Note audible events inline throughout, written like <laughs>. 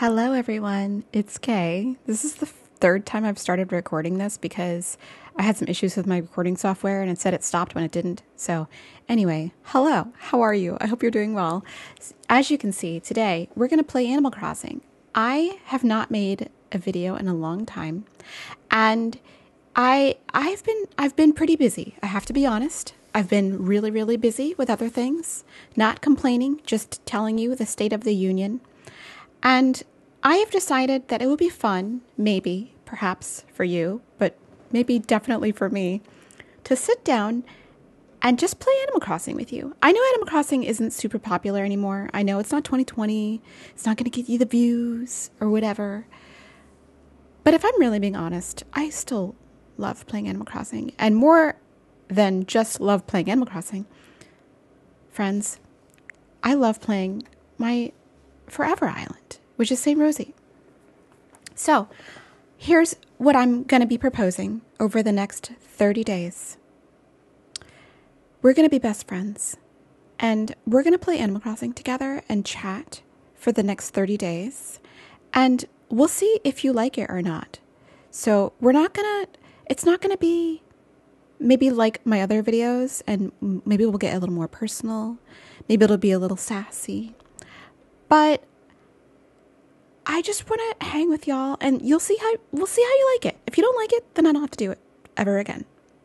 Hello, everyone. It's Kay. This is the third time I've started recording this because I had some issues with my recording software and it said it stopped when it didn't. So, anyway, hello. How are you? I hope you're doing well. As you can see, today we're going to play Animal Crossing. I have not made a video in a long time, and I I've been I've been pretty busy. I have to be honest. I've been really really busy with other things. Not complaining, just telling you the state of the union. And I have decided that it would be fun, maybe, perhaps for you, but maybe definitely for me, to sit down and just play Animal Crossing with you. I know Animal Crossing isn't super popular anymore. I know it's not 2020, it's not going to get you the views or whatever. But if I'm really being honest, I still love playing Animal Crossing. And more than just love playing Animal Crossing, friends, I love playing my Forever Island, which is St. Rosy. So, here's what I'm going to be proposing over the next 30 days. We're going to be best friends, and we're going to play Animal Crossing together and chat for the next 30 days, and we'll see if you like it or not. So, we're not going to, it's not going to be maybe like my other videos, and maybe we'll get a little more personal. Maybe it'll be a little sassy. But I just want to hang with y'all and you'll see how we'll see how you like it. If you don't like it, then I don't have to do it ever again.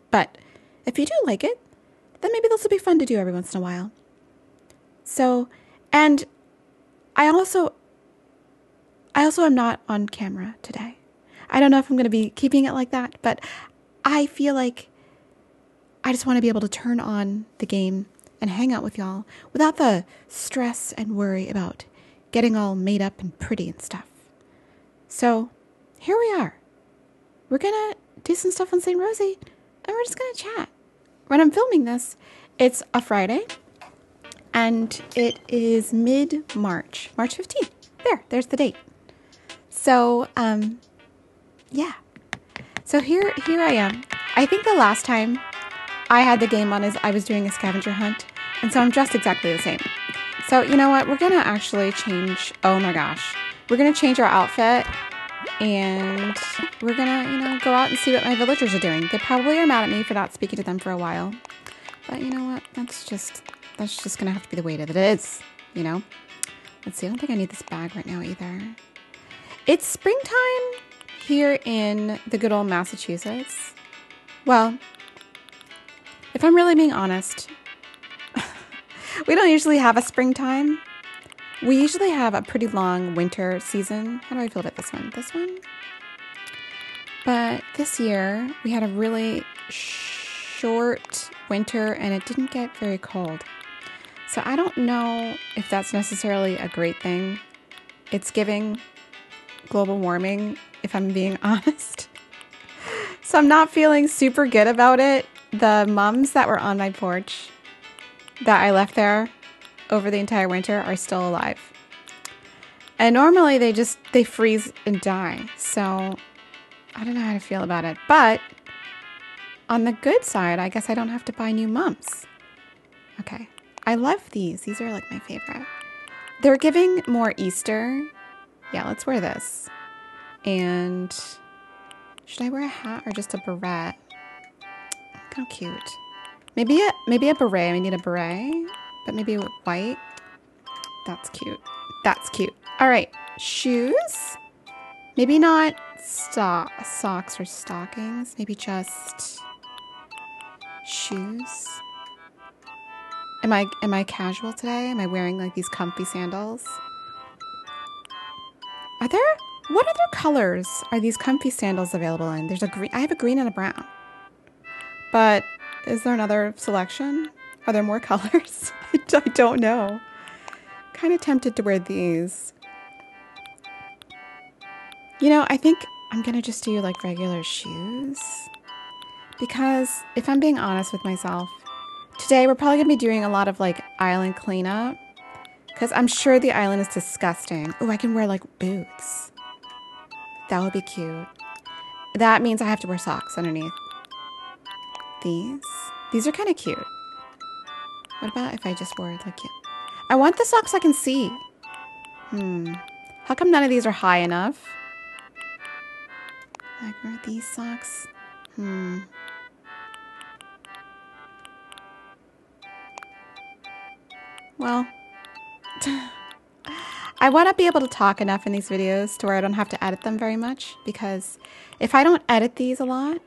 But if you do like it, then maybe this will be fun to do every once in a while. So, and I also I also am not on camera today. I don't know if I'm going to be keeping it like that, but I feel like I just want to be able to turn on the game and hang out with y'all without the stress and worry about getting all made up and pretty and stuff. So here we are. We're gonna do some stuff on St. Rosy and we're just gonna chat. When I'm filming this, it's a Friday and it is mid March, March 15th. There, there's the date. So, um, yeah. So here, here I am. I think the last time I had the game on is I was doing a scavenger hunt, and so I'm dressed exactly the same. So, you know what? We're going to actually change. Oh my gosh. We're going to change our outfit and we're going to, you know, go out and see what my villagers are doing. They probably are mad at me for not speaking to them for a while. But you know what? That's just that's just going to have to be the way that it is, you know? Let's see. I don't think I need this bag right now either. It's springtime here in the good old Massachusetts. Well, if I'm really being honest, we don't usually have a springtime. We usually have a pretty long winter season. How do I feel about this one? This one? But this year, we had a really short winter and it didn't get very cold. So I don't know if that's necessarily a great thing. It's giving global warming, if I'm being <laughs> honest. So I'm not feeling super good about it. The mums that were on my porch that I left there over the entire winter are still alive. And normally they just they freeze and die. So I don't know how to feel about it. But on the good side, I guess I don't have to buy new mums. Okay. I love these. These are like my favorite. They're giving more Easter. Yeah, let's wear this. And should I wear a hat or just a beret? Look How cute. Maybe a maybe a beret. We need a beret, but maybe white. That's cute. That's cute. All right, shoes. Maybe not so socks or stockings. Maybe just shoes. Am I am I casual today? Am I wearing like these comfy sandals? Are there what other colors are these comfy sandals available in? There's a green. I have a green and a brown. But is there another selection? Are there more <laughs> colors? I don't know. Kind of tempted to wear these. You know, I think I'm going to just do like regular shoes. Because if I'm being honest with myself, today we're probably going to be doing a lot of like island cleanup. Because I'm sure the island is disgusting. Oh, I can wear like boots. That would be cute. That means I have to wear socks underneath. These? These are kind of cute. What about if I just wore like you? I want the socks I can see. Hmm. How come none of these are high enough? Like, are these socks? Hmm. Well, <sighs> I want to be able to talk enough in these videos to where I don't have to edit them very much because if I don't edit these a lot,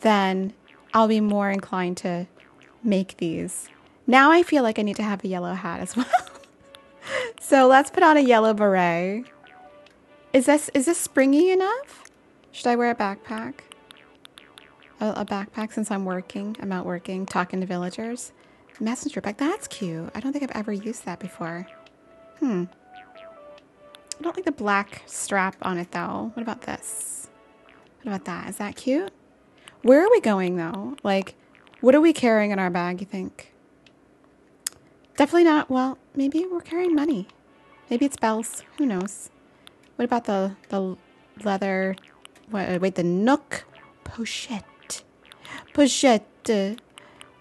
then I'll be more inclined to make these. Now I feel like I need to have a yellow hat as <laughs> well. so let's put on a yellow beret. Is this is this springy enough? Should I wear a backpack? A, a backpack since I'm working. I'm out working, talking to villagers. Messenger bag. That's cute. I don't think I've ever used that before. Hmm. I don't like the black strap on it though. What about this? What about that? Is that cute? Where are we going though? Like, what are we carrying in our bag, you think? Definitely not. Well, maybe we're carrying money. Maybe it's bells. Who knows? What about the the leather? What, wait, the nook pochette. Pochette.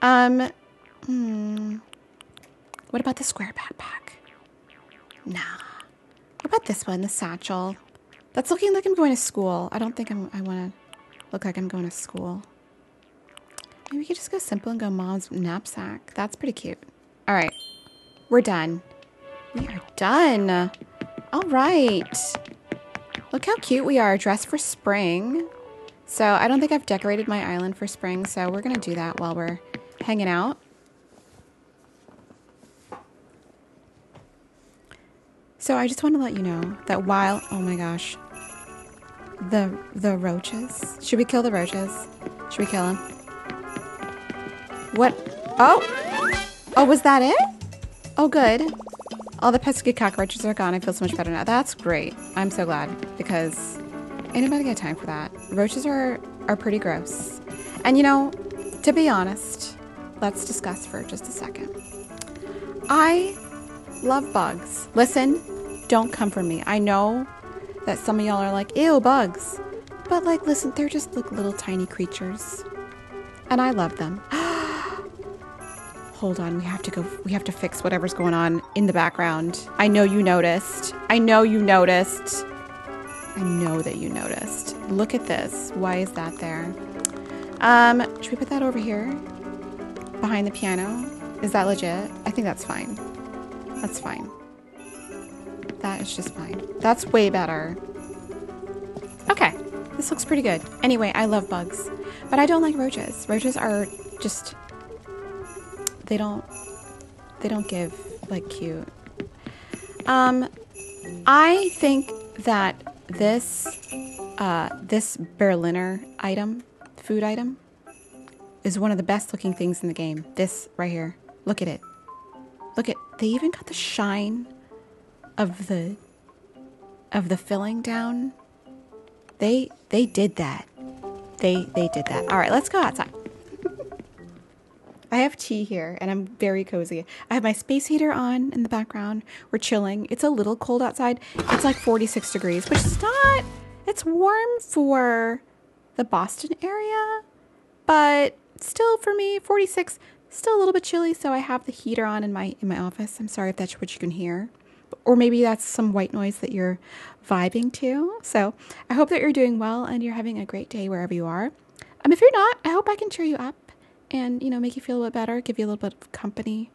Um, Hmm. What about the square backpack? Nah. What about this one, the satchel? That's looking like I'm going to school. I don't think I'm, I want to look like I'm going to school. Maybe we could just go simple and go mom's knapsack. That's pretty cute. All right. We're done. We are done. All right. Look how cute we are, dressed for spring. So I don't think I've decorated my island for spring, so we're going to do that while we're hanging out. So I just want to let you know that while oh my gosh, the the roaches. Should we kill the roaches? Should we kill them? What? Oh, oh, was that it? Oh, good. All the pesky cockroaches are gone. I feel so much better now. That's great. I'm so glad because anybody got time for that? Roaches are are pretty gross. And you know, to be honest, let's discuss for just a second. I love bugs. Listen, don't come for me. I know that some of y'all are like, ew, bugs. But like, listen, they're just like little tiny creatures. And I love them. <gasps> Hold on, we have to go, we have to fix whatever's going on in the background. I know you noticed. I know you noticed. I know that you noticed. Look at this. Why is that there? Um, should we put that over here? Behind the piano? Is that legit? I think that's fine. That's fine. That is just fine. That's way better. Okay, this looks pretty good. Anyway, I love bugs, but I don't like roaches. Roaches are just they don't they don't give like cute. Um, I think that this uh, this Berliner item, food item, is one of the best looking things in the game. This right here. Look at it. Look at they even got the shine of the of the filling down. They they did that. They they did that. All right, let's go outside. I have tea here and I'm very cozy. I have my space heater on in the background. We're chilling. It's a little cold outside. It's like 46 degrees, which is not it's warm for the Boston area, but still for me 46 still a little bit chilly, so I have the heater on in my in my office. I'm sorry if that's what you can hear or maybe that's some white noise that you're vibing to. So I hope that you're doing well and you're having a great day wherever you are. Um, if you're not, I hope I can cheer you up and you know make you feel a little better, give you a little bit of company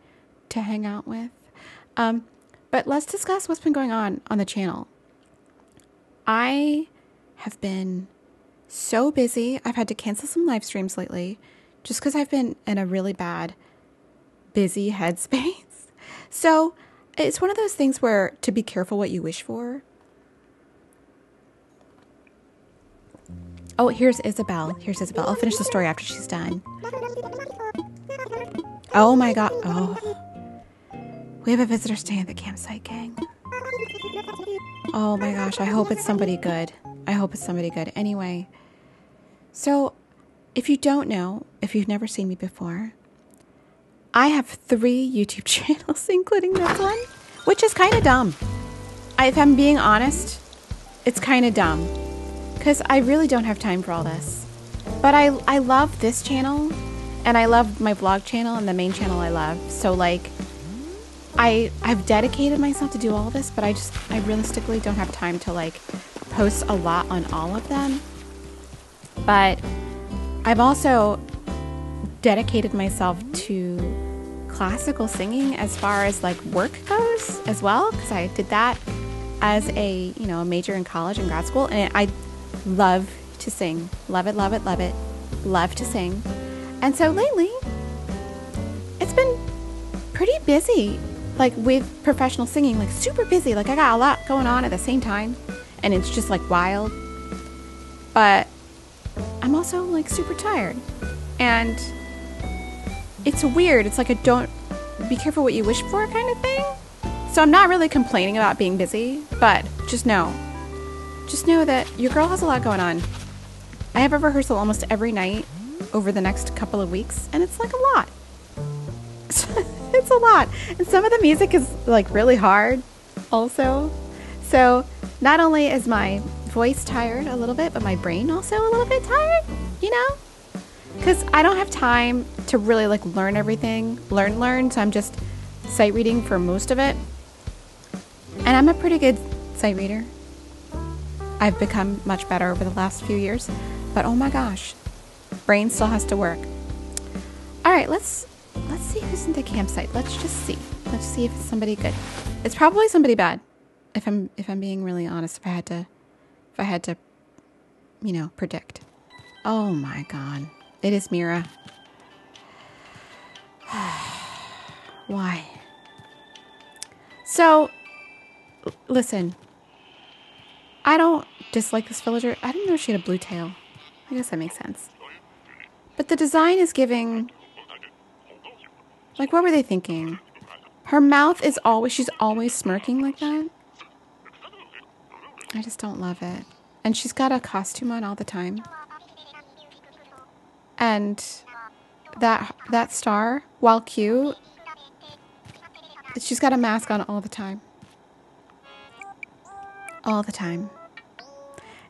to hang out with. Um, but let's discuss what's been going on on the channel. I have been so busy. I've had to cancel some live streams lately just because I've been in a really bad, busy <laughs> headspace. So it's one of those things where to be careful what you wish for. Oh, here's Isabelle. Here's Isabelle. I'll finish the story after she's done. Oh my god. Oh. We have a visitor staying at the campsite, gang. Oh my gosh. I hope it's somebody good. I hope it's somebody good. Anyway, so if you don't know, if you've never seen me before, I have three YouTube <laughs> channels, including this one, which is kind of dumb. If I'm being honest, it's kind of dumb because I really don't have time for all this. But I, I love this channel and I love my vlog channel and the main channel I love. So, like, I I've dedicated myself to do all this, but I just I realistically don't have time to like post a lot on all of them. But I've also dedicated myself to classical singing as far as like work goes as well because I did that as a you know a major in college and grad school and I love to sing. Love it love it love it. Love to sing. And so lately it's been pretty busy like with professional singing like super busy. Like I got a lot going on at the same time and it's just like wild. But I'm also like super tired. And it's weird. It's like a don't be careful what you wish for kind of thing. So I'm not really complaining about being busy, but just know, just know that your girl has a lot going on. I have a rehearsal almost every night over the next couple of weeks, and it's like a lot. <laughs> it's a lot. And some of the music is like really hard also. So not only is my voice tired a little bit, but my brain also a little bit tired, you know? Because I don't have time to really like learn everything, learn, learn. So I'm just sight reading for most of it. And I'm a pretty good sight reader. I've become much better over the last few years, but oh my gosh, brain still has to work. All right, let's let's see who's in the campsite. Let's just see. Let's see if it's somebody good. It's probably somebody bad. If I'm if I'm being really honest, if I had to if I had to you know, predict. Oh my god. It is Mira. <sighs> Why? So, listen. I don't dislike this villager. I didn't know she had a blue tail. I guess that makes sense. But the design is giving. Like, what were they thinking? Her mouth is always. She's always smirking like that. I just don't love it. And she's got a costume on all the time and that that star, while cute, she's got a mask on all the time. All the time.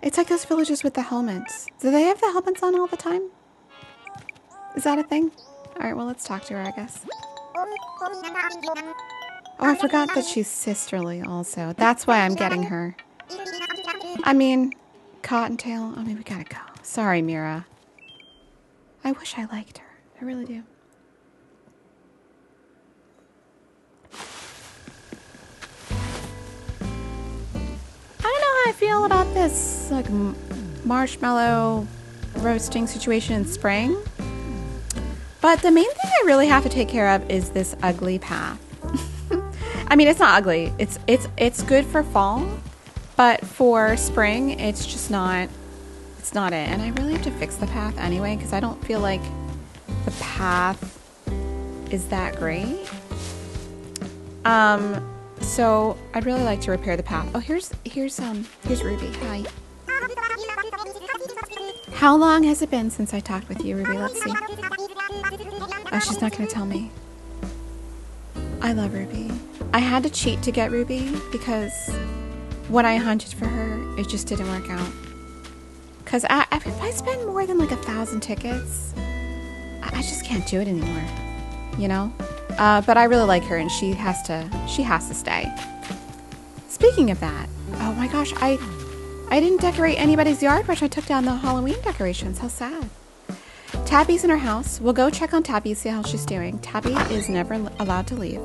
It's like those villagers with the helmets. Do they have the helmets on all the time? Is that a thing? Alright, well, let's talk to her, I guess. Oh, I forgot that she's sisterly also. That's why I'm getting her. I mean, Cottontail. Oh, I mean, we gotta go. Sorry, Mira. I wish I liked her. I really do. I don't know how I feel about this like marshmallow roasting situation in spring. But the main thing I really have to take care of is this ugly path. <laughs> I mean, it's not ugly. It's it's it's good for fall, but for spring, it's just not it's not it. And I really have to fix the path anyway because I don't feel like the path is that great. Um, so I'd really like to repair the path. Oh, here's here's um here's Ruby. Hi. How long has it been since I talked with you, Ruby? Let's see. Oh, she's not gonna tell me. I love Ruby. I had to cheat to get Ruby because when I hunted for her, it just didn't work out. Because I, if I spend more than like a thousand tickets, I, I just can't do it anymore. You know? Uh, but I really like her, and she has to. She has to stay. Speaking of that, oh my gosh, I I didn't decorate anybody's yard, which I took down the Halloween decorations. How sad. Tabby's in her house. We'll go check on Tabby, see how she's doing. Tabby is never allowed to leave.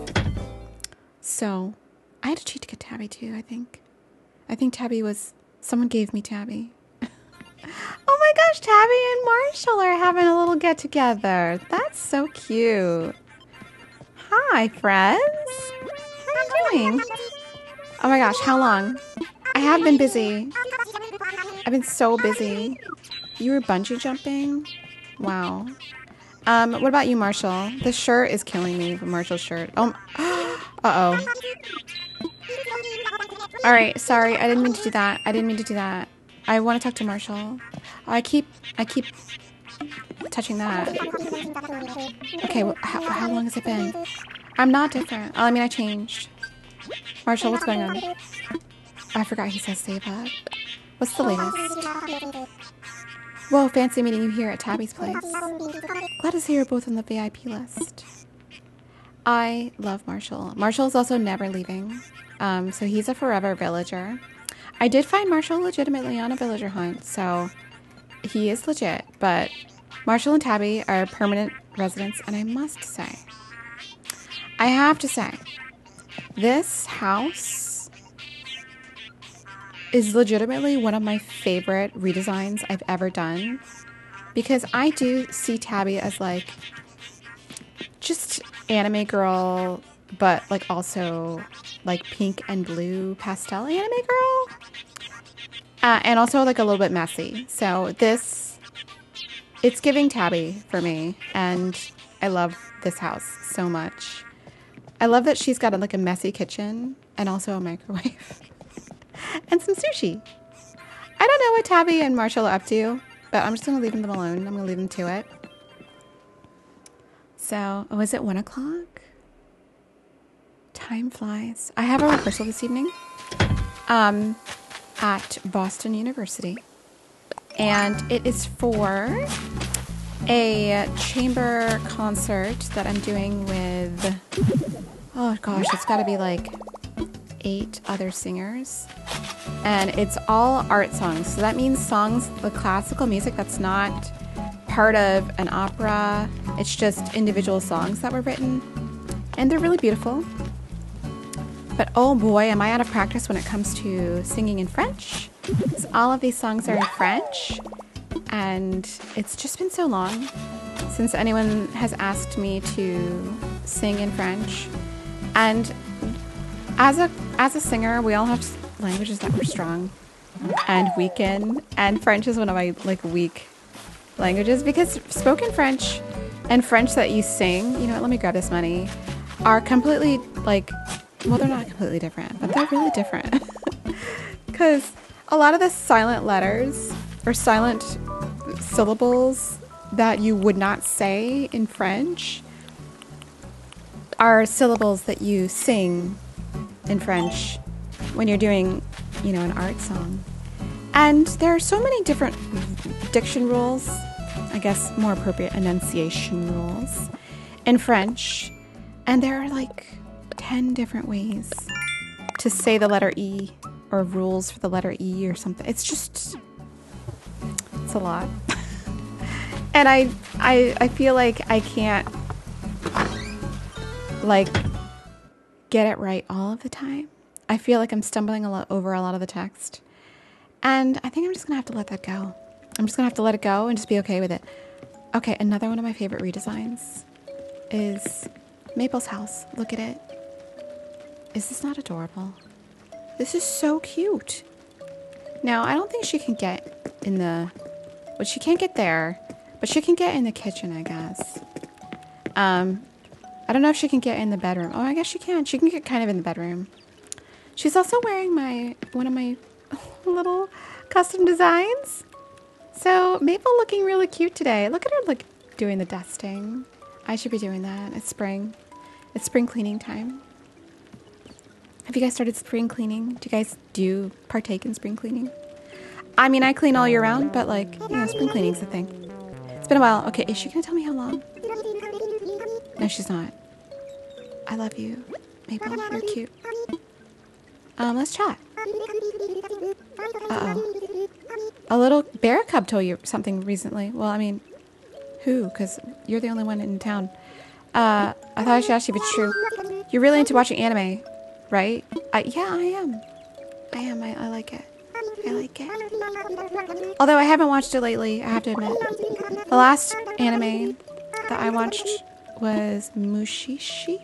So, I had to cheat to get Tabby too, I think. I think Tabby was. Someone gave me Tabby. Oh my gosh, Tabby and Marshall are having a little get together. That's so cute. Hi, friends. How are you doing? Oh my gosh, how long? I have been busy. I've been so busy. You were bungee jumping? Wow. Um, what about you, Marshall? The shirt is killing me, Marshall's shirt. Oh, <gasps> uh-oh. <laughs> All right, sorry. I didn't mean to do that. I didn't mean to do that. I want to talk to Marshall. I keep, I keep touching that. Okay, well, how, how long has it been? I'm not different. Oh, I mean, I changed. Marshall, what's going on? I forgot he says save up. What's the latest? Whoa, fancy meeting you here at Tabby's place. Glad to see you're both on the VIP list. I love Marshall. Marshall's also never leaving. Um, so he's a forever villager. I did find Marshall legitimately on a villager hunt, so he is legit. But Marshall and Tabby are permanent residents, and I must say, I have to say, this house is legitimately one of my favorite redesigns I've ever done because I do see Tabby as like just anime girl, but like also like pink and blue pastel anime girl. Uh, and also like a little bit messy. So this, it's giving Tabby for me. And I love this house so much. I love that she's got a, like a messy kitchen and also a microwave <laughs> and some sushi. I don't know what Tabby and Marshall are up to, but I'm just to leave them alone. I'm to leave them to it. So, oh, is it one o'clock? Time flies. I have a rehearsal this evening um, at Boston University, and it is for a chamber concert that I'm doing with, oh gosh, it's got to be like eight other singers. And it's all art songs. So that means songs, the classical music that's not part of an opera. It's just individual songs that were written, and they're really beautiful. But oh boy, am I out of practice when it comes to singing in French. all of these songs are in French, and it's just been so long since anyone has asked me to sing in French. And as a as a singer, we all have languages that we're strong and weak in, and French is one of my like weak languages because spoken French and French that you sing, you know what, let me grab this money, are completely like, well, they're not completely different, but they're really different. <laughs> Because a lot of the silent letters or silent syllables that you would not say in French are syllables that you sing in French when you're doing, you know, an art song. And there are so many different diction rules, I guess more appropriate enunciation rules in French. And there are like 10 different ways to say the letter E or rules for the letter E or something. It's just, it's a lot. <laughs> and I, I, I feel like I can't like get it right all of the time. I feel like I'm stumbling a lot over a lot of the text. And I think I'm just going to have to let that go. I'm just going to have to let it go and just be okay with it. Okay, another one of my favorite redesigns is Maple's house. Look at it. Is this not adorable? This is so cute. Now, I don't think she can get in the... Well, she can't get there, but she can get in the kitchen, I guess. Um, I don't know if she can get in the bedroom. Oh, I guess she can. She can get kind of in the bedroom. She's also wearing my one of my <laughs> little custom designs. So Maple looking really cute today. Look at her like doing the dusting. I should be doing that. It's spring. It's spring cleaning time. Have you guys started spring cleaning? Do you guys do partake in spring cleaning? I mean, I clean all year round, but like, you know, spring cleaning's a thing. It's been a while. Okay, is she gonna tell me how long? No, she's not. I love you, Maple. You're cute. Um, let's chat. Uh-oh. A little bear cub told you something recently. Well, I mean, who? Because you're the only one in town. Uh, I thought I should ask you if it's true. You're really into watching anime, right? Uh, yeah, I am. I am. I, I like it. I like it. Although I haven't watched it lately, I have to admit. The last anime that I watched was Mushishi.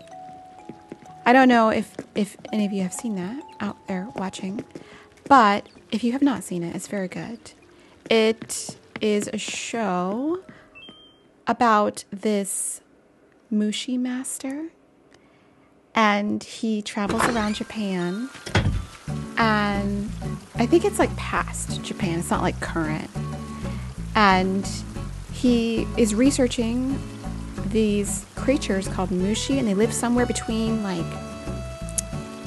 I don't know if, if any of you have seen that out there watching, but if you have not seen it, it's very good. It is a show about this mushi master, and he travels around Japan. And I think it's like past Japan, it's not like current. And he is researching these creatures called mushi, and they live somewhere between like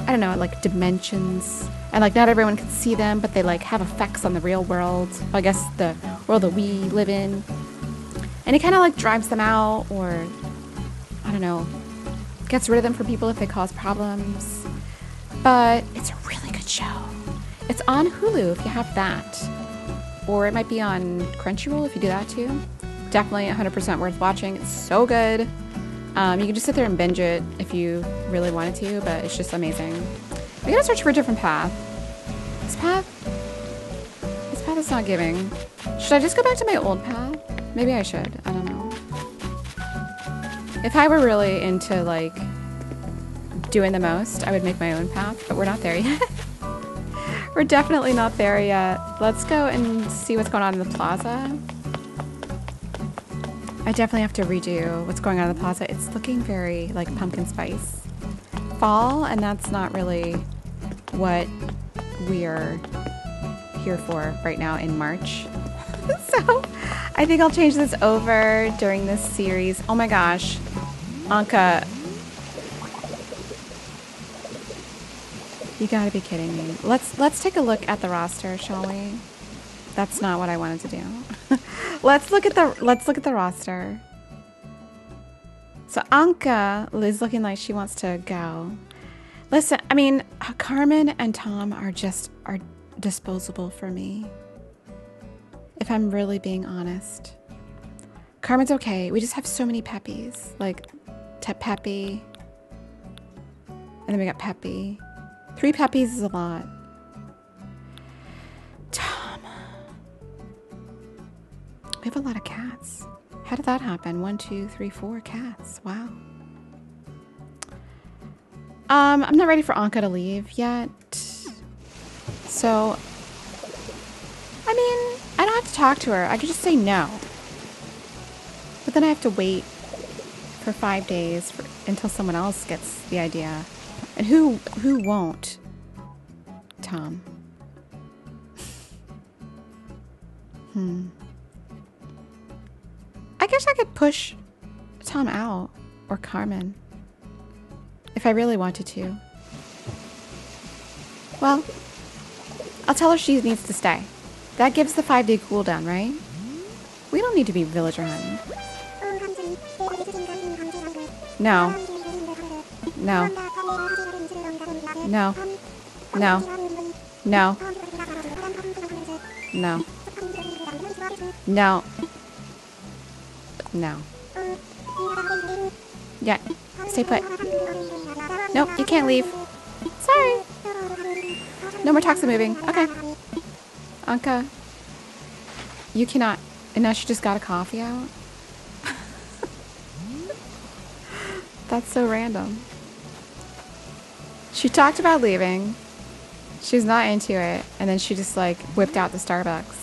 I don't know, like dimensions. And like not everyone can see them, but they like have effects on the real world. I guess the world that we live in. And he kind of like drives them out or I don't know, gets rid of them for people if they cause problems. But it's a really good show. It's on Hulu if you have that. Or it might be on Crunchyroll if you do that too. Definitely 100% worth watching. It's so good. Um, you can just sit there and binge it if you really wanted to, but it's just amazing. We gotta search for a different path. This path? This path is not giving. Should I just go back to my old path? Maybe I should. I don't know. If I were really into like doing the most, I would make my own path, but we're not there <laughs> yet. we're definitely not there yet. Let's go and see what's going on in the plaza. I definitely have to redo what's going on in the plaza. It's looking very like pumpkin spice fall, and that's not really what we are here for right now in March. <laughs> so I think I'll change this over during this series. Oh my gosh, Ankha. You gotta be kidding me. Let's let's take a look at the roster, shall we? That's not what I wanted to do. <laughs> let's look at the let's look at the roster. So Ankha is looking like she wants to go. Listen, I mean, Carmen and Tom are just are disposable for me. If I'm really being honest. Carmen's okay. We just have so many Peppies. Like Te Peppy. And then we got Peppy. Three Peppies is a lot. Tom. We have a lot of cats. How did that happen? One, two, three, four cats. Wow. Um, I'm not ready for Ankha to leave yet. So, I mean, I don't have to talk to her. I could just say no. But then I have to wait for five days for, until someone else gets the idea. And who who won't? Tom. <laughs> hmm. I guess I could push Tom out or Carmen if I really wanted to. Well, I'll tell her she needs to stay. That gives the five day cooldown, right? We don't need to be villager hunting. No. No. No. No. No. No. No. No. Yeah, stay put. Nope, you can't leave. Sorry. No more toxic moving. Okay. Ankha, you cannot. And now she just got a coffee out? <laughs> That's so random. She talked about leaving. She's not into it. And then she just like whipped out the Starbucks.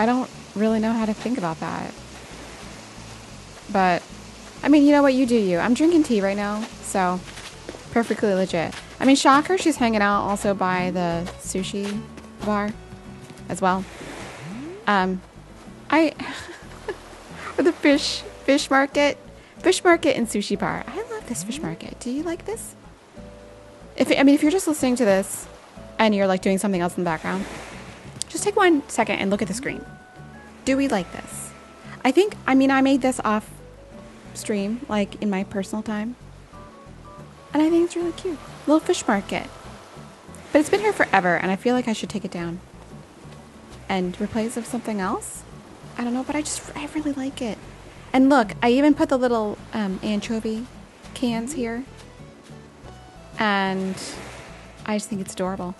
I don't really know how to think about that. But, I mean, you know what? You do you. I'm drinking tea right now, so perfectly legit. I mean, shocker, she's hanging out also by the sushi bar as well. Um, I, <laughs> or the fish, fish market, fish market and sushi bar. I love this fish market. Do you like this? If, I mean, if you're just listening to this and you're like doing something else in the background, just take one second and look at the screen. Do we like this? I think, I mean, I made this off stream, like in my personal time. And I think it's really cute. Little fish market. But it's been here forever, and I feel like I should take it down and replace it with something else. I don't know, but I just, I really like it. And look, I even put the little um, anchovy cans here. And I just think it's adorable.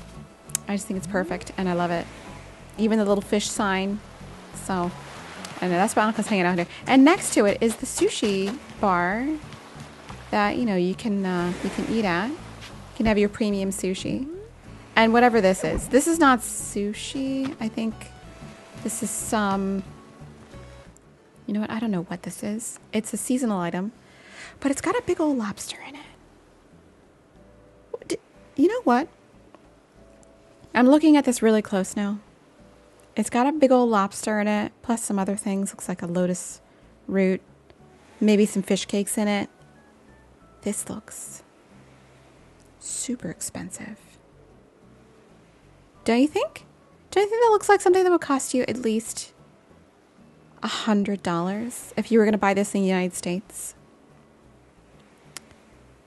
I just think it's perfect, and I love it even the little fish sign. So, I know that's Bonica's hanging out here. And next to it is the sushi bar that you know you can uh, you can eat at. You can have your premium sushi, and whatever this is. This is not sushi. I think this is some. You know what? I don't know what this is. It's a seasonal item, but it's got a big old lobster in it. You know what? I'm looking at this really close now. It's got a big old lobster in it, plus some other things. Looks like a lotus root, maybe some fish cakes in it. This looks super expensive. Don't you think? Don't you think that looks like something that would cost you at least a hundred dollars if you were gonna buy this in the United States.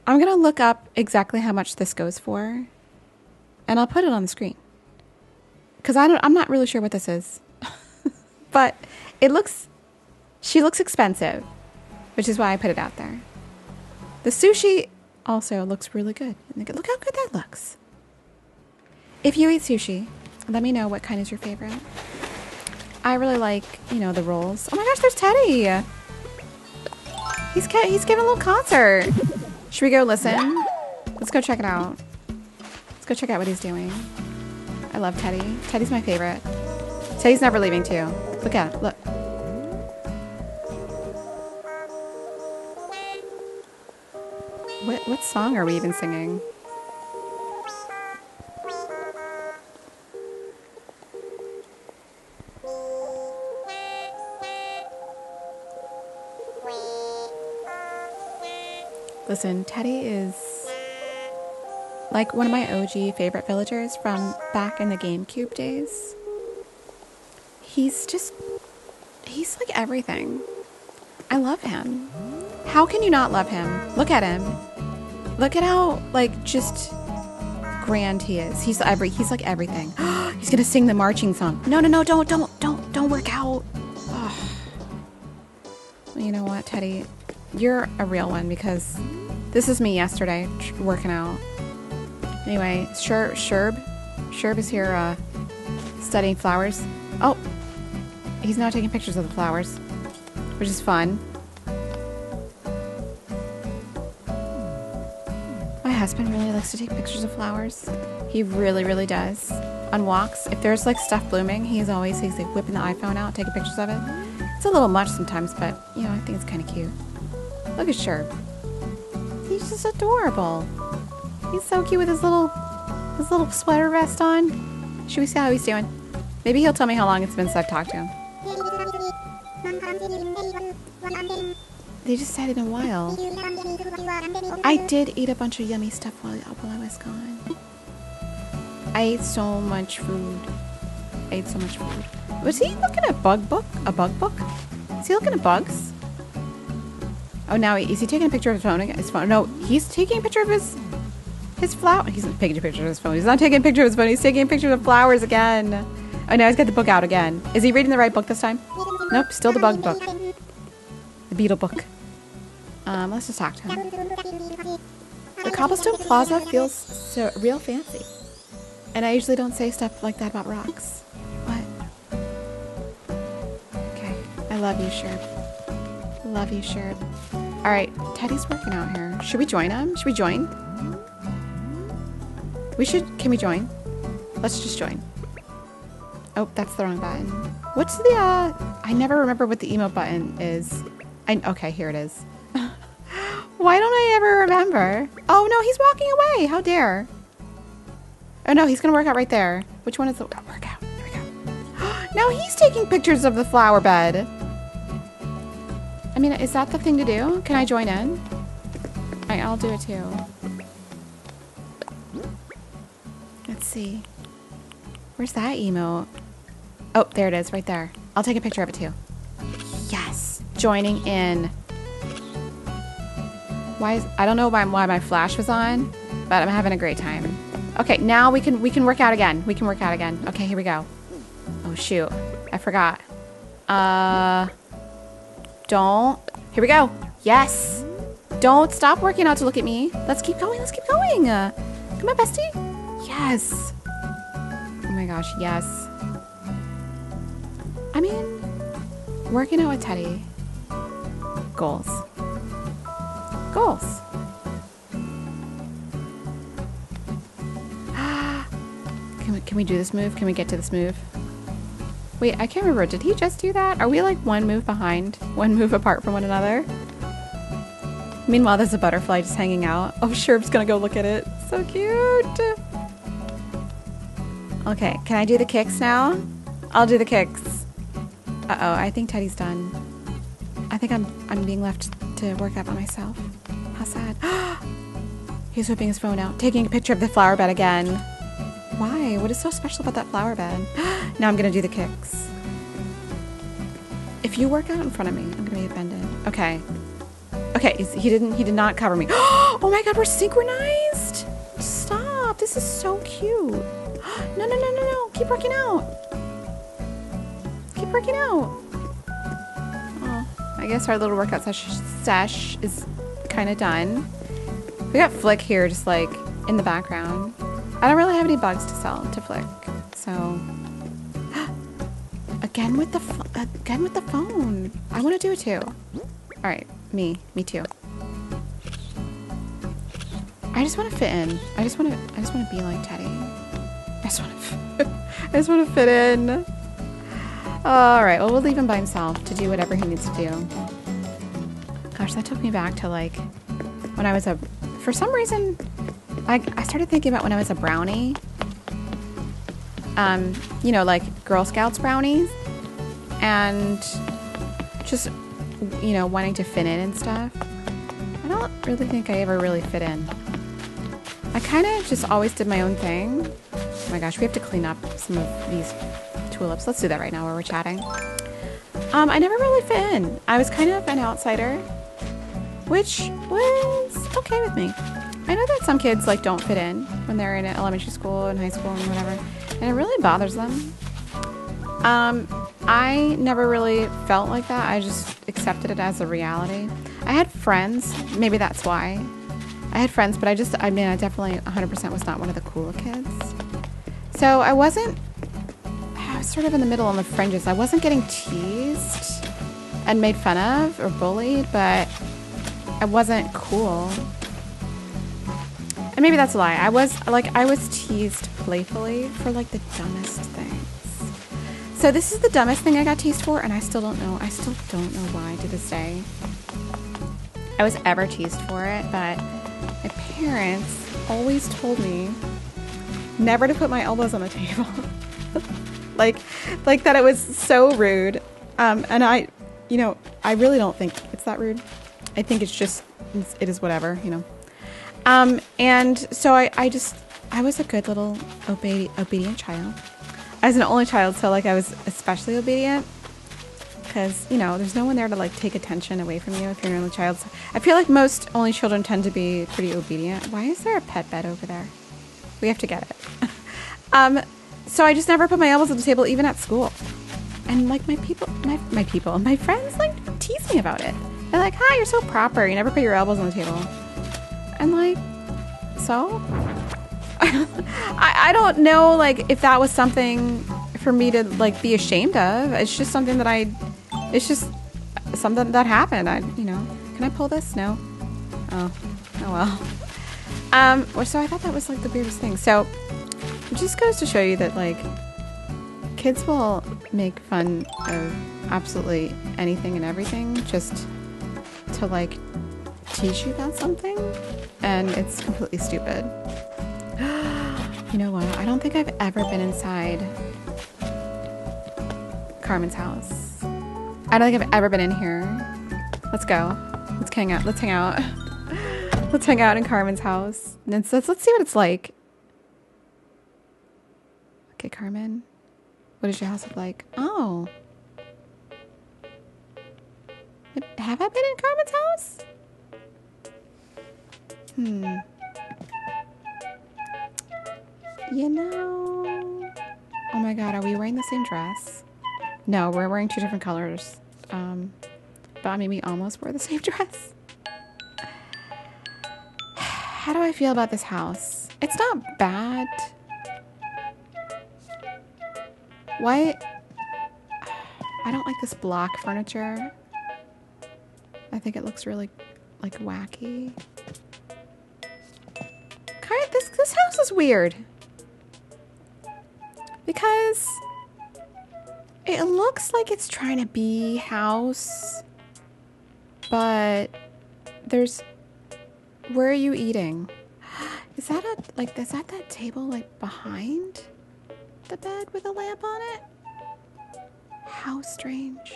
I'm gonna look up exactly how much this goes for, and I'll put it on the screen. Cause I don't, I'm not really sure what this is, <laughs> but it looks, she looks expensive, which is why I put it out there. The sushi also looks really good. Look how good that looks. If you eat sushi, let me know what kind is your favorite. I really like, you know, the rolls. Oh my gosh, there's Teddy. He's he's giving a little concert. Should we go listen? Let's go check it out. Let's go check out what he's doing. I love Teddy. Teddy's my favorite. Teddy's never leaving too. Look at it. Look. What what song are we even singing? Listen, Teddy is like one of my OG favorite villagers from back in the GameCube days. He's just, he's like everything. I love him. How can you not love him? Look at him. Look at how, like, just grand he is. He's every, he's like everything. <gasps> he's gonna sing the marching song. No, no, no, don't, don't, don't, don't work out. <sighs> You know what, Teddy? You're a real one because this is me yesterday working out. Anyway, Sherb, Sherb, Sherb is here uh, studying flowers. Oh, he's now taking pictures of the flowers, which is fun. Husband really likes to take pictures of flowers. He really, really does. On walks, if there's like stuff blooming, he's always he's like whipping the iPhone out, taking pictures of it. It's a little much sometimes, but you know I think it's kind of cute. Look at Sherb. He's just adorable. He's so cute with his little his little sweater vest on. Should we see how he's doing? Maybe he'll tell me how long it's been since I've talked to him. They just said in a while. I did eat a bunch of yummy stuff while, while I was gone. I ate so much food. I ate so much food. Was he looking at bug book? A bug book? Is he looking at bugs? Oh, now is he taking a picture of his phone? His phone? No, he's taking a picture of his his flower. He's taking a picture of his phone. He's not taking a picture of his phone. He's taking a picture of flowers again. Oh, now he's got the book out again. Is he reading the right book this time? Nope, still the bug book. The beetle book. Um, let's just talk to him. The Cobblestone Plaza feels so real fancy. And I usually don't say stuff like that about rocks. What? Okay. I love you, Sherb. Love you, Sherb. All right, Teddy's working out here. Should we join him? Should we join? We should. Can we join? Let's just join. Oh, that's the wrong button. What's the, uh, I never remember what the emote button is. I, okay, here it is. <laughs> Why don't I ever remember? Oh, no, he's walking away. How dare. Oh, no, he's to work out right there. Which one is the, oh, workout? Here we go. <gasps> now he's taking pictures of the flower bed. I mean, is that the thing to do? Can I join in? I'll do it too. Let's see. Where's that emote? Oh, there it is, right there. I'll take a picture of it too. Joining in. Why is, I don't know why, why my flash was on, but I'm having a great time. Okay, now we can we can work out again. We can work out again. Okay, here we go. Oh shoot, I forgot. Uh. Don't. Here we go. Yes. Don't stop working out to look at me. Let's keep going. Let's keep going. Uh, come on, bestie. Yes. Oh my gosh, yes. I mean, working out with Teddy. Goals. Goals. Ah, can, we, can we do this move? Can we get to this move? Wait, I can't remember. Did he just do that? Are we like one move behind? One move apart from one another? Meanwhile, there's a butterfly just hanging out. Oh, Sherb's gonna go look at it. So cute. Okay, can I do the kicks now? I'll do the kicks. Uh-oh, I think Teddy's done. I think I'm I'm being left to work out by myself. How sad. <gasps> He's whipping his phone out, taking a picture of the flower bed again. Why? What is so special about that flower bed? <gasps> now I'm gonna do the kicks. If you work out in front of me, I'm gonna be offended. Okay. Okay, he didn't. He did not cover me. <gasps> Oh my god, we're synchronized. Stop. This is so cute. No, no, no, no, no. Keep working out. Keep working out. I guess our little workout sesh, sesh is kind of done. We got Flick here, just like in the background. I don't really have any bugs to sell to Flick, so <gasps> again with the again with the phone. I want to do it too. All right, me, me too. I just want to fit in. I just want to. I just want to be like Teddy. I just want to. <laughs> I just want to fit in. All right. Well, we'll leave him by himself to do whatever he needs to do. Gosh, that took me back to like when I was a. For some reason, I I started thinking about when I was a brownie. Um, you know, like Girl Scouts brownies, and just you know wanting to fit in and stuff. I don't really think I ever really fit in. I kind of just always did my own thing. Oh my gosh, we have to clean up some of these tulips. Let's do that right now while we're chatting. Um, I never really fit in. I was kind of an outsider, which was okay with me. I know that some kids like don't fit in when they're in elementary school and high school and whatever, and it really bothers them. Um, I never really felt like that. I just accepted it as a reality. I had friends, maybe that's why. I had friends, but I just, I mean, I definitely 100% was not one of the cool kids. So I wasn't, I was sort of in the middle on the fringes. I wasn't getting teased and made fun of or bullied, but I wasn't cool. And maybe that's a lie. I was, like, I was teased playfully for, like, the dumbest things. So this is the dumbest thing I got teased for, and I still don't know. I still don't know why to this day. I was ever teased for it, but my parents always told me never to put my elbows on the <laughs> table. like, like that it was so rude. Um, and I, you know, I really don't think it's that rude. I think it's just, it's, it is whatever, you know. Um, and so I, I just, I was a good little obe- obedient child. I was an only child, so like I was especially obedient because you know there's no one there to like take attention away from you if you're an only child. I feel like most only children tend to be pretty obedient. Why is there a pet bed over there? We have to get it. <laughs> um, so I just never put my elbows on the table, even at school. And like my people, my my people, my friends like tease me about it. They're like, "Hi, you're so proper. You never put your elbows on the table." And like, so <laughs> I, I don't know like if that was something for me to like be ashamed of. It's just something that I it's just something that happened. I you know, can I pull this? No. Oh. Oh well. Um so I thought that was like the weirdest thing. So it just goes to show you that like kids will make fun of absolutely anything and everything just to like teach you about something and it's completely stupid. <gasps> You know what? I don't think I've ever been inside Carmen's house. I don't think I've ever been in here. Let's go. Let's hang out. Let's hang out. <laughs> Let's hang out in Carmen's house. Let's, let's, let's see what it's like. Okay, Carmen. What does your house look like? Oh. Have I been in Carmen's house? Hmm. You know. Oh my god, are we wearing the same dress? No, we're wearing two different colors. Um, but I mean, we almost wore the same <laughs> dress. How do I feel about this house? It's not bad. Why? I don't like this block furniture. I think it looks really like wacky. Kind of, this this house is weird because it looks like it's trying to be house, but there's where are you eating? <gasps> Is that a like is that that table like behind the bed with a lamp on it? How strange.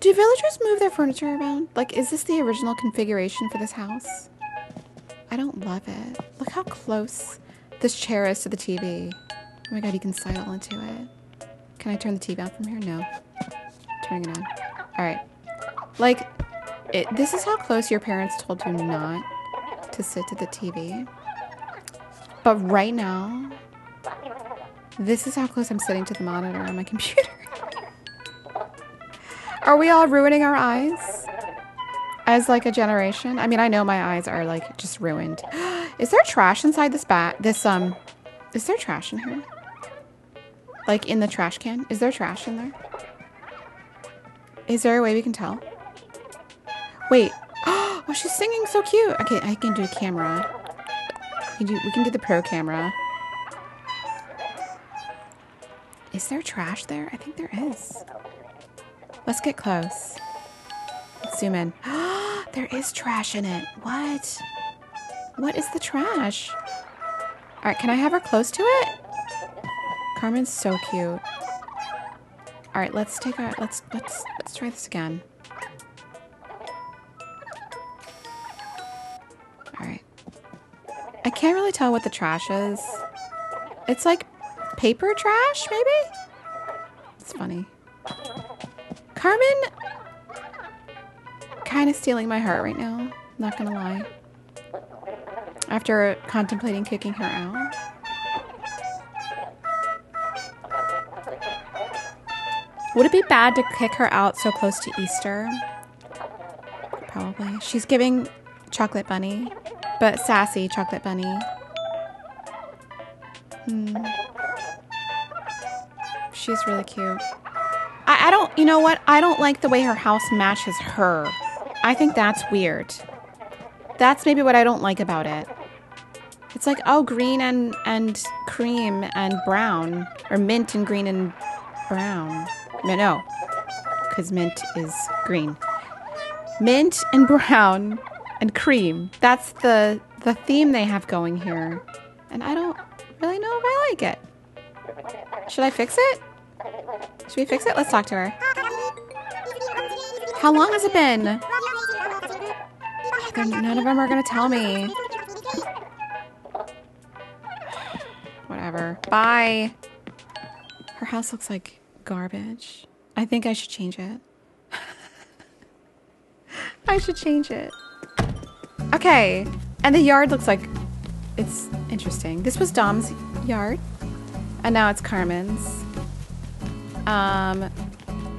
Do villagers move their furniture around? Like is this the original configuration for this house? I don't love it. Look how close this chair is to the TV. Oh my god, you can sidle into it. Can I turn the TV on from here? No. Turning it on. All right. Like, it, this is how close your parents told you not to sit to the TV. But right now, this is how close I'm sitting to the monitor on my computer. <laughs> are we all ruining our eyes? As like a generation? I mean, I know my eyes are like just ruined. <gasps> is there trash inside this bat? This, um, is there trash in here? Like in the trash can? Is there trash in there? Is there a way we can tell? Wait. <gasps> Oh, she's singing so cute. Okay, I can do a camera. We can do, we can do the pro camera. Is there trash there? I think there is. Let's get close. Let's zoom in. <gasps> there is trash in it. What? What is the trash? All right, can I have her close to it? Carmen's so cute. All right, let's take our let's let's let's try this again. All right. I can't really tell what the trash is. It's like paper trash, maybe? It's funny. Carmen kind of stealing my heart right now, not gonna lie. After contemplating kicking her out. Would it be bad to kick her out so close to Easter? Probably. She's giving chocolate bunny, but sassy chocolate bunny. Hmm. She's really cute. I, I don't, you know what? I don't like the way her house matches her. I think that's weird. That's maybe what I don't like about it. It's like, oh, green and, and cream and brown, or mint and green and brown. No, no, because mint is green. Mint and brown and cream. That's the the theme they have going here, and I don't really know if I like it. Should I fix it? Should we fix it? Let's talk to her. How long has it been? none of them are gonna tell me. <sighs> Whatever. Bye. Her house looks like garbage. I think I should change it. <laughs> I should change it. Okay. And the yard looks like it's interesting. This was Dom's yard. And now it's Carmen's. Um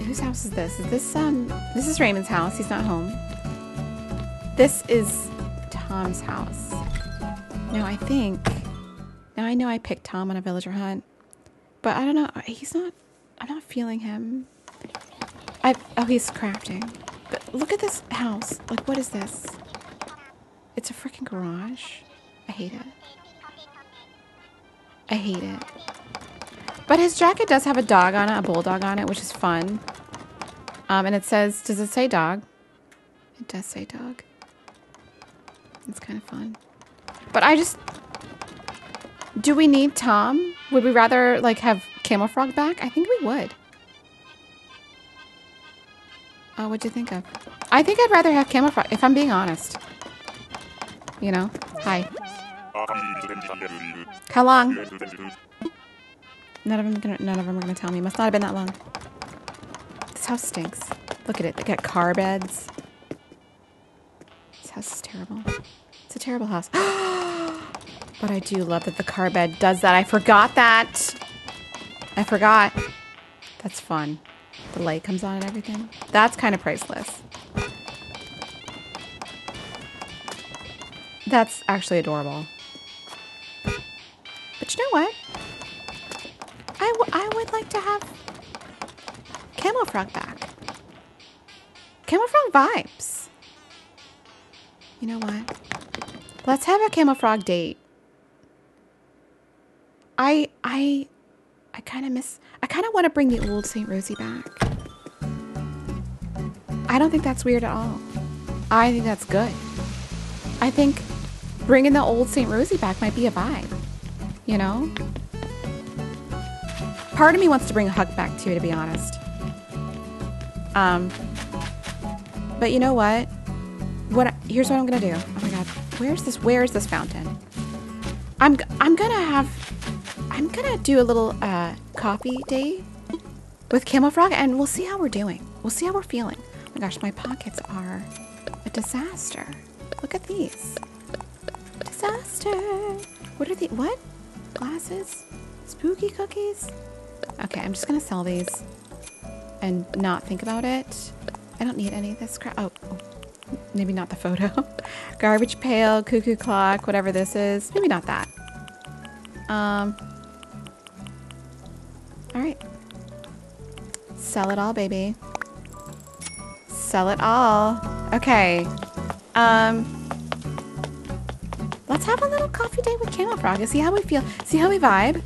whose house is this? Is this um this is Raymond's house. He's not home. This is Tom's house. Now I think now I know I picked Tom on a villager hunt. But I don't know. He's not I'm not feeling him. I oh he's crafting. But look at this house. Like what is this? It's a freaking garage. I hate it. I hate it. But his jacket does have a dog on it, a bulldog on it, which is fun. Um, and it says, does it say dog? It does say dog. It's kind of fun. But I just, do we need Tom? Would we rather like have Camofrog back? I think we would. Oh, what'd you think of? I think I'd rather have Camofrog, if I'm being honest. You know? Hi. How long? None of them gonna, none of them are gonna tell me. Must not have been that long. This house stinks. Look at it. They got car beds. This house is terrible. It's a terrible house. <gasps> but I do love that the car bed does that. I forgot that. I forgot. That's fun. The light comes on and everything. That's kind of priceless. That's actually adorable. But you know what? I, I would like to have Camofrog back. Camofrog vibes. You know what? Let's have a Camofrog date. I I I kind of miss I kind of want to bring the old St. Rosy back. I don't think that's weird at all. I think that's good. I think bringing the old St. Rosy back might be a vibe. You know? Part of me wants to bring Huck back too, to be honest. Um, but you know what? What? Here's what I'm gonna do. Oh my god, where's this? Where's this fountain? I'm I'm gonna have I'm gonna do a little uh, coffee day with Camofrog, and we'll see how we're doing. We'll see how we're feeling. Oh my gosh, my pockets are a disaster. Look at these. Disaster. What are the what? Glasses? Spooky cookies? Okay, I'm just gonna sell these and not think about it. I don't need any of this crap. Oh, oh, maybe not the photo. <laughs> Garbage pail, cuckoo clock, whatever this is. Maybe not that. Um. All right. Sell it all, baby. Sell it all. Okay. Um. Let's have a little coffee date with Camofrog and see how we feel. See how we vibe.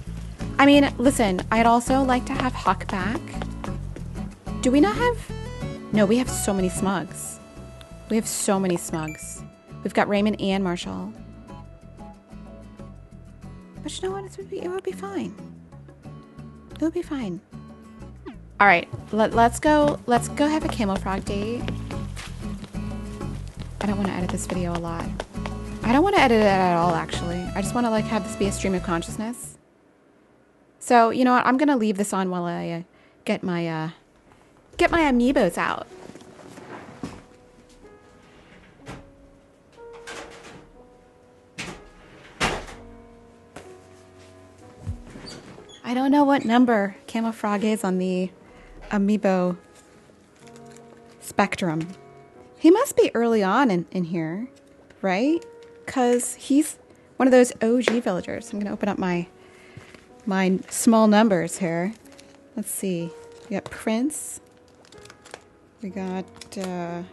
I mean, listen, I'd also like to have Huck back. Do we not have... No, we have so many smugs. We have so many smugs. We've got Raymond and Marshall. But you know what? It would be, it would be fine. It would be fine. All right, let, let's go. Let's go have a Camofrog date. I don't want to edit this video a lot. I don't want to edit it at all, actually. I just want to like have this be a stream of consciousness. So you know what? I'm gonna leave this on while I uh, get my uh, get my amiibos out. I don't know what number Camofrog is on the amiibo spectrum. He must be early on in, in here, right? Because he's one of those OG villagers. I'm going to open up my my small numbers here. Let's see. We got Prince. We got uh,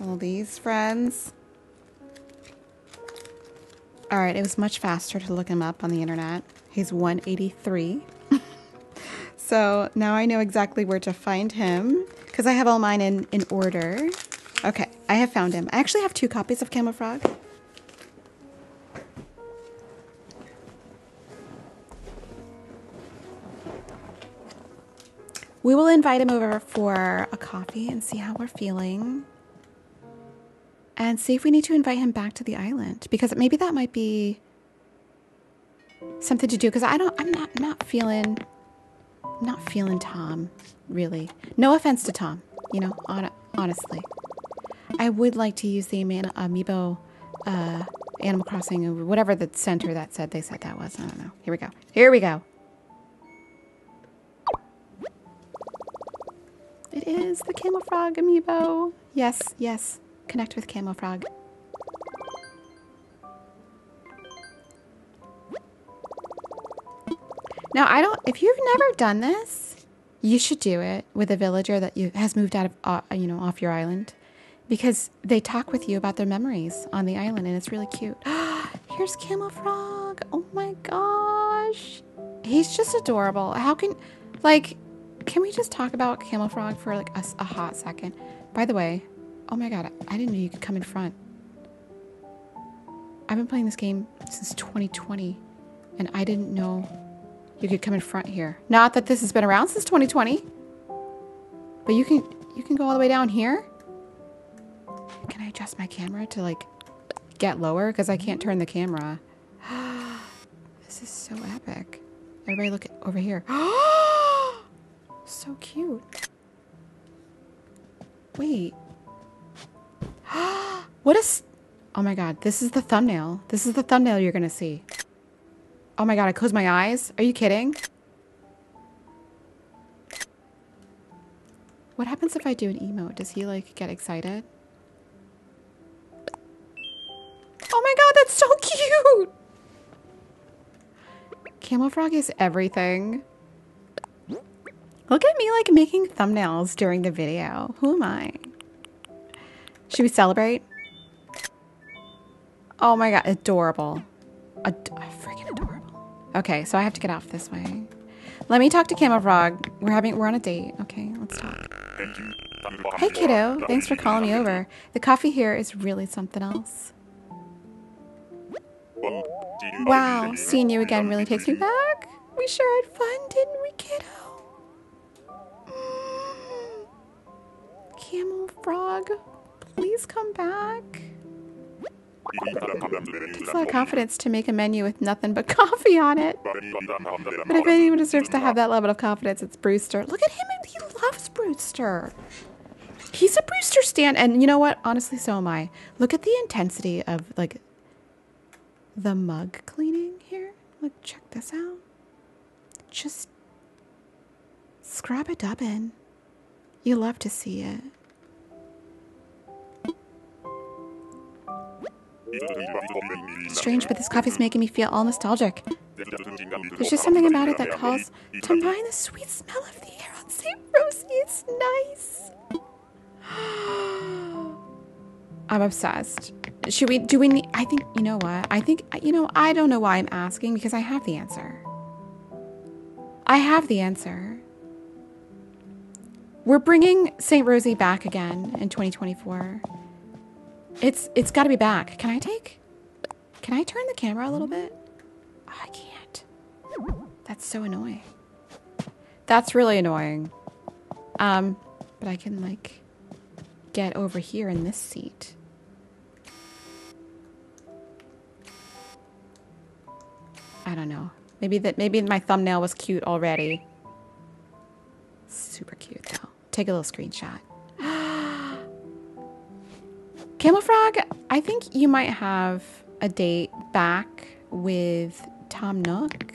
all these friends. All right, it was much faster to look him up on the internet. He's 183. <laughs> so now I know exactly where to find him because I have all mine in, in order. Okay, I have found him. I actually have two copies of Camofrog. We will invite him over for a coffee and see how we're feeling. And see if we need to invite him back to the island because maybe that might be something to do because I don't I'm not not feeling not feeling Tom really. No offense to Tom, you know, on, honestly. I would like to use the amiibo uh, Animal Crossing whatever the center that said they said that was. I don't know. Here we go. Here we go. It is the Camofrog amiibo. Yes, yes. Connect with Camofrog. Now, I don't, if you've never done this, you should do it with a villager that you, has moved out of, uh, you know, off your island because they talk with you about their memories on the island and it's really cute. <gasps> Here's Camofrog. Oh my gosh. He's just adorable. How can, like, can we just talk about Camofrog for like a, a hot second? By the way, oh my god, I didn't know you could come in front. I've been playing this game since 2020 and I didn't know you could come in front here. Not that this has been around since 2020. But you can you can go all the way down here. Can I adjust my camera to like get lower because I can't turn the camera. <gasps> this is so epic. Everybody look over here. <gasps> so cute. Wait. <gasps> what is... Oh my god, this is the thumbnail. This is the thumbnail you're gonna see. Oh my god, I closed my eyes? Are you kidding? What happens if I do an emote? Does he like get excited? Oh my god, that's so <laughs> cute! Camofrog is everything. Look at me like making thumbnails during the video. Who am I? Should we celebrate? Oh my god, adorable. Ad adorable. Okay, so I have to get off this way. Let me talk to Camofrog. We're having we're on a date. Okay, let's talk. Hey kiddo, thanks for calling me over. The coffee here is really something else. Wow, seeing you again really takes me back. We sure had fun, didn't we, kiddo? Mm. Camel Frog, please come back. It takes a lot of confidence to make a menu with nothing but <laughs> coffee on it. But if anyone deserves to have that level of confidence, it's Brewster. Look at him, he loves Brewster. He's a Brewster stand, and you know what? Honestly, so am I. Look at the intensity of like the mug cleaning here. Like, check this out. Just scrub a dubbin. You love to see it. Strange, but this coffee's making me feel all nostalgic. There's just something about it that calls to mind the sweet smell of the air on St. Rosy. It's nice. <gasps> I'm obsessed. Should we, do we need, I think, you know what? I think, you know, I don't know why I'm asking because I have the answer. I have the answer. We're bringing St. Rosy back again in 2024. It's it's got to be back. Can I take? Can I turn the camera a little bit? Oh, I can't. That's so annoying. That's really annoying. Um, but I can like get over here in this seat. I don't know. Maybe that maybe my thumbnail was cute already. Super cute though. Take a little screenshot. Camofrog, I think you might have a date back with Tom Nook.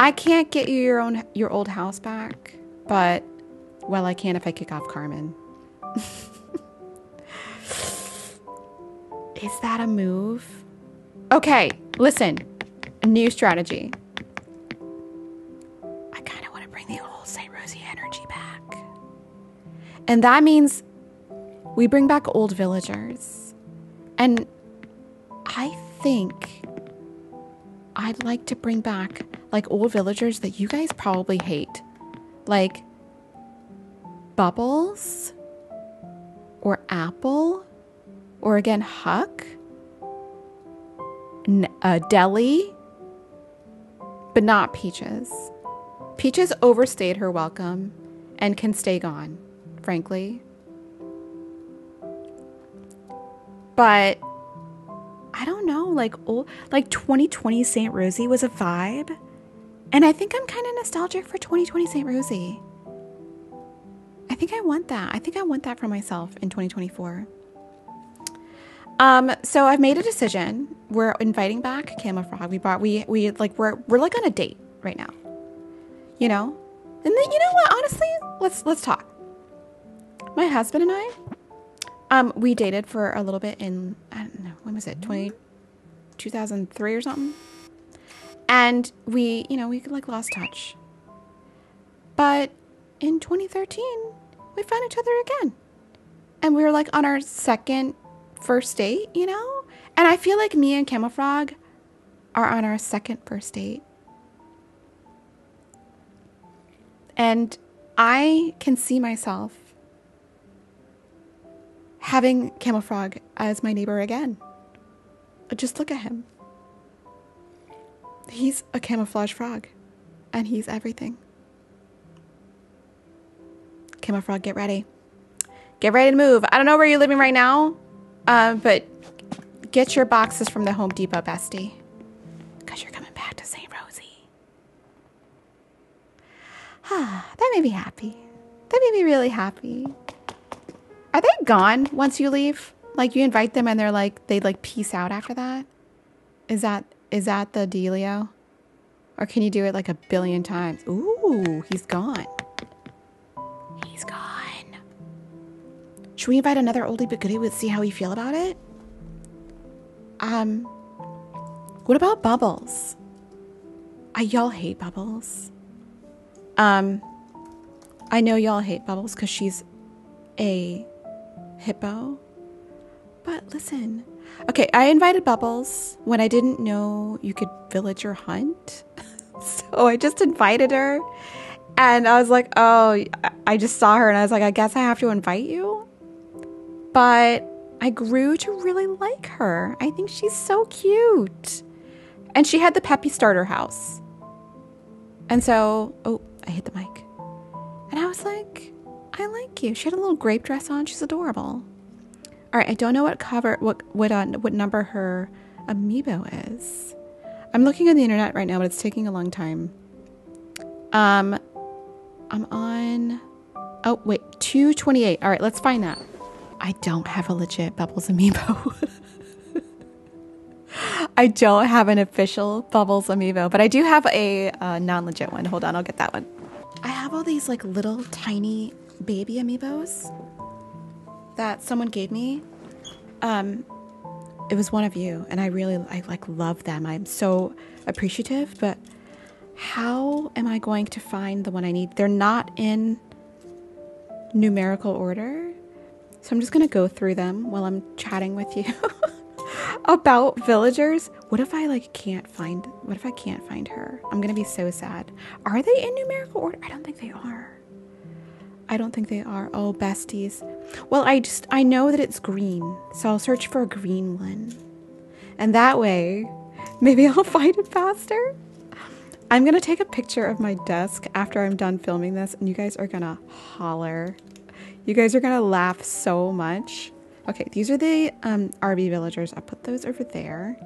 I can't get you your own your old house back, but well, I can if I kick off Carmen. <laughs> Is that a move? Okay, listen. New strategy. I kind of want to bring the old St. Rosy energy back. And that means we bring back old villagers. And I think I'd like to bring back like old villagers that you guys probably hate. Like Bubbles or Apple or again Huck, N- uh, Deli, but not Peaches. Peaches overstayed her welcome and can stay gone, frankly. But I don't know, like old like 2020 St. Rosy was a vibe. And I think I'm kind of nostalgic for 2020 St. Rosy. I think I want that. I think I want that for myself in 2024. Um, so I've made a decision. We're inviting back Camofrog. We brought we we like we're we're like on a date right now. You know? And then you know what, honestly, let's let's talk. My husband and I um, we dated for a little bit in I don't know when was it 20, 2003 or something, and we you know we like lost touch. But in 2013, we found each other again, and we were like on our second first date, you know. And I feel like me and Camofrog are on our second first date, and I can see myself having Camofrog as my neighbor again. Just look at him. He's a camouflage frog, and he's everything. Camofrog, get ready. Get ready to move. I don't know where you're living right now, uh, but get your boxes from the Home Depot, bestie, because you're coming back to St. Rosy. Ah, <sighs> that made me happy. That made me really happy. Are they gone once you leave? Like you invite them and they're like they like peace out after that? Is that is that the dealio? Or can you do it like a billion times? Ooh, he's gone. He's gone. Should we invite another oldie but goodie with see how we feel about it? Um what about Bubbles? I y'all hate Bubbles. Um I know y'all hate Bubbles because she's a hippo. But listen, okay, I invited Bubbles when I didn't know you could villager hunt. <laughs> so I just invited her. And I was like, oh, I just saw her and I was like, I guess I have to invite you. But I grew to really like her. I think she's so cute. And she had the peppy starter house. And so, oh, I hit the mic. And I was like, I like you. She had a little grape dress on. She's adorable. All right, I don't know what cover, what what uh, what number her amiibo is. I'm looking on the internet right now, but it's taking a long time. Um, I'm on Oh, wait, 228. All right, let's find that. I don't have a legit Bubbles amiibo. <laughs> I don't have an official Bubbles amiibo, but I do have a uh, non legit one. Hold on, I'll get that one. I have all these like little tiny baby amiibos that someone gave me. Um, it was one of you, and I really I like love them. I'm so appreciative, but how am I going to find the one I need? They're not in numerical order. So I'm just going to go through them while I'm chatting with you <laughs> about villagers. What if I like can't find what if I can't find her? I'm going to be so sad. Are they in numerical order? I don't think they are. I don't think they are. Oh, besties. Well, I just I know that it's green. So I'll search for a green one. And that way, maybe <laughs> I'll find it faster. I'm going to take a picture of my desk after I'm done filming this and you guys are going to holler you guys are gonna laugh so much. Okay, these are the um, villagers. I put those over there.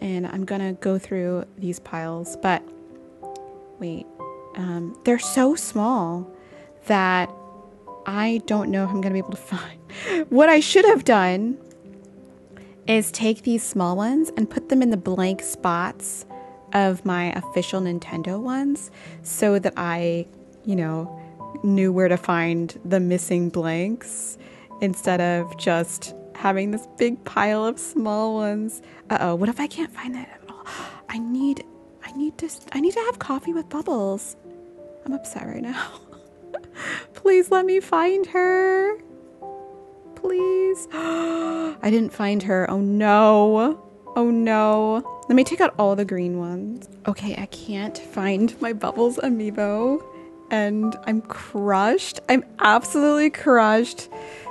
And I'm gonna go through these piles. But wait, um, they're so small that I don't know if I'm gonna be able to <laughs> find. what I should have done is take these small ones and put them in the blank spots of my official Nintendo ones so that I, you know, knew where to find the missing blanks instead of just having this big pile of small ones. Uh oh, what if I can't find that at all? <gasps> I need, I need to, I need to have coffee with Bubbles. I'm upset right now. <laughs> Please let me find her. Please. <gasps> I didn't find her. Oh no. Oh no. Let me take out all the green ones. Okay, I can't find my Bubbles amiibo and I'm crushed. I'm absolutely crushed.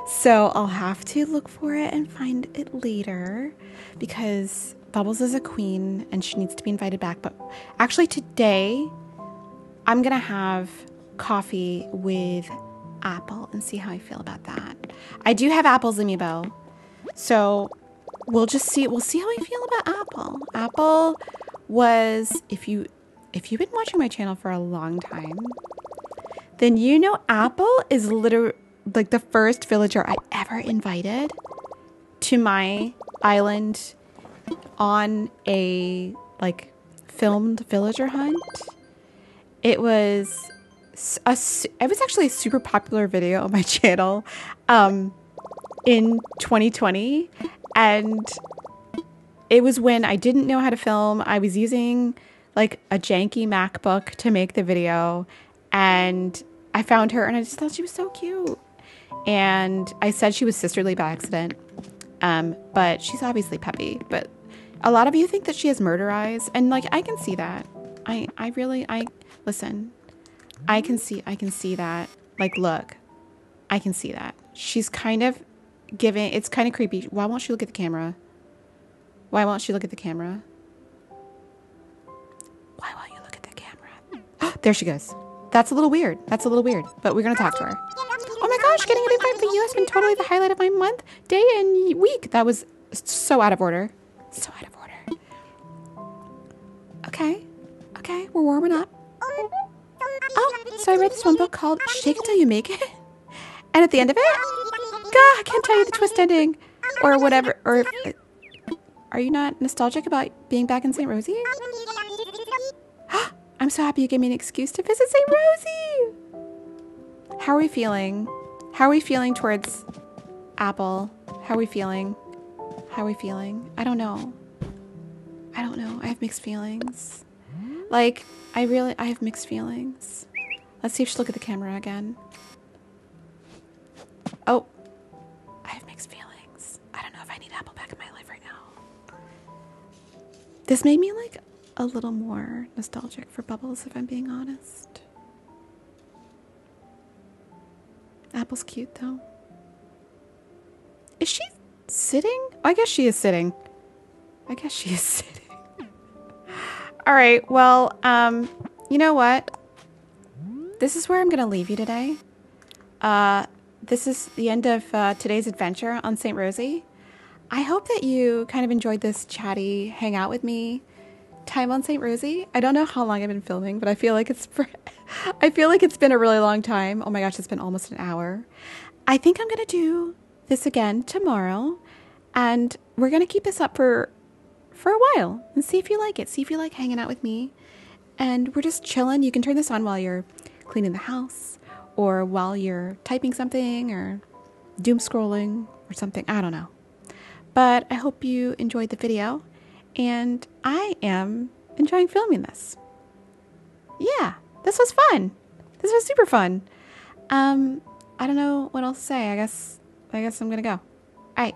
So I'll have to look for it and find it later because Bubbles is a queen and she needs to be invited back. But actually, today I'm going to have coffee with Apple and see how I feel about that. I do have Apple's amiibo. So we'll just see we'll see how I feel about Apple. Apple was if you if you've been watching my channel for a long time, then you know Apple is literally like the first villager I ever invited to my island on a like filmed villager hunt. It was a it was actually a super popular video on my <laughs> channel um, in 2020 and it was when I didn't know how to film. I was using like a janky MacBook to make the video and I found her and I just thought she was so cute. And I said she was sisterly by accident. Um, but she's obviously peppy. But a lot of you think that she has murder eyes, and like I can see that. I I really I listen. I can see I can see that. Like look. I can see that. She's kind of giving it's kind of creepy. Why won't she look at the camera? Why won't she look at the camera? Why won't you look at the camera? <gasps> there she goes. That's a little weird. That's a little weird, but we're going to talk to her. Oh my gosh, getting an invite for you has been totally the highlight of my month, day, and week. That was so out of order. So out of order. Okay. Okay, we're warming up. Oh, so I read this one book called Shake It Till You Make It. And at the end of it, God, I can't tell you the twist ending or whatever. Or are you not nostalgic about being back in St. Rosy? <gasps> I'm so happy you gave me an excuse to visit St. Rosy. How are we feeling? How are we feeling towards Apple? How are we feeling? How are we feeling? I don't know. I don't know. I have mixed feelings. Like, I really, I have mixed feelings. Let's see if she'll look at the camera again. Oh, I have mixed feelings. I don't know if I need Apple back in my life right now. This made me like a little more nostalgic for Bubbles, if I'm being honest. Apple's cute though. Is she sitting? I guess she is sitting. I guess she is <laughs> sitting. All right. Well, um, you know what? This is where I'm going to leave you today. Uh, this is the end of uh, today's adventure on St. Rosy. I hope that you kind of enjoyed this chatty hangout with me time on St. Rosy. I don't know how long I've been filming, but I feel like it's <laughs> I feel like it's been a really long time. Oh my gosh, it's been almost an hour. I think I'm going to do this again tomorrow and we're going to keep this up for for a while and see if you like it. See if you like hanging out with me. And we're just chilling. You can turn this on while you're cleaning the house or while you're typing something or doom scrolling or something. I don't know. But I hope you enjoyed the video and I am enjoying filming this. Yeah, this was fun. This was super fun. Um, I don't know what else to say. I guess I guess I'm gonna go. All right.